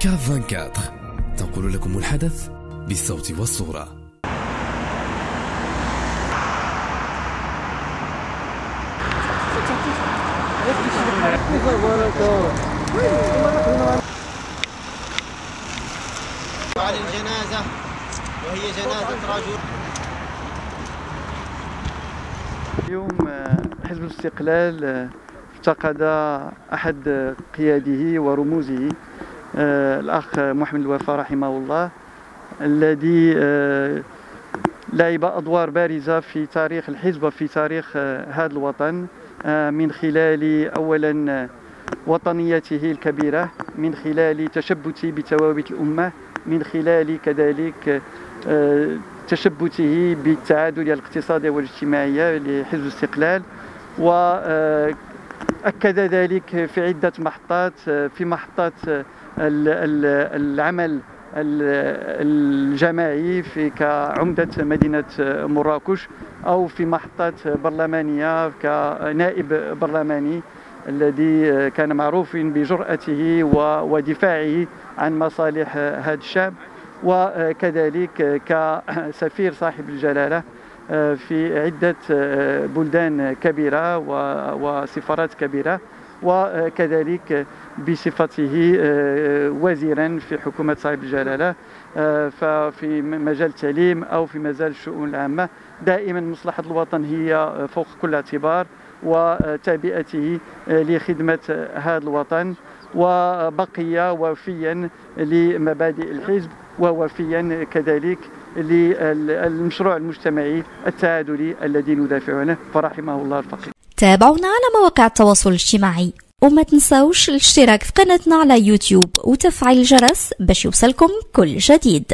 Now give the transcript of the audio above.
كاف 24 تنقل لكم الحدث بالصوت والصورة. على الجنازة وهي جنازة رجل. اليوم آه، حزب الاستقلال آه، افتقد أحد قياده ورموزه. الأخ محمد الوفا رحمه الله الذي آه، لعب أدوار بارزة في تاريخ الحزب وفي تاريخ آه، هذا الوطن آه، من خلال أولا آه، وطنيته الكبيرة من خلال تشبته بثوابت الأمة من خلال كذلك آه، تشبته بالتعادل الاقتصادي والاجتماعي لحزب الاستقلال وأكد ذلك في عدة محطات في محطات ال- ال- العمل ال- الجماعي في كعمدة مدينة مراكش أو في محطات برلمانية كنائب برلماني الذي كان معروف بجرأته ودفاعه عن مصالح هذا الشعب. وكذلك كسفير صاحب الجلالة في عدة بلدان كبيرة وسفارات كبيرة وكذلك بصفته وزيرا في حكومة صاحب الجلالة ففي مجال التعليم أو في مجال الشؤون العامة. دائما مصلحة الوطن هي فوق كل اعتبار وتعبئته لخدمة هذا الوطن وبقي وفيا لمبادئ الحزب. ووفيا كذلك للمشروع المجتمعي التعادلي الذي ندافع عنه فرحمه الله الفقير. تابعونا على مواقع التواصل الاجتماعي. وما تنسوش الاشتراك في قناتنا على يوتيوب وتفعيل الجرس باش يوصلكم كل جديد.